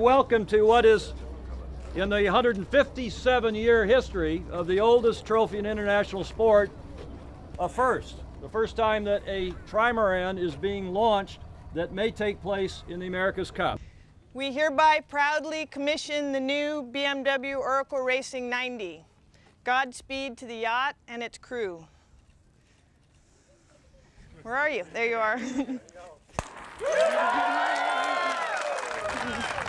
welcome to what is in the 157 year history of the oldest trophy in international sport, a first. The first time that a trimaran is being launched that may take place in the America's Cup. We hereby proudly commission the new BMW Oracle Racing 90. Godspeed to the yacht and its crew. Where are you? There you are.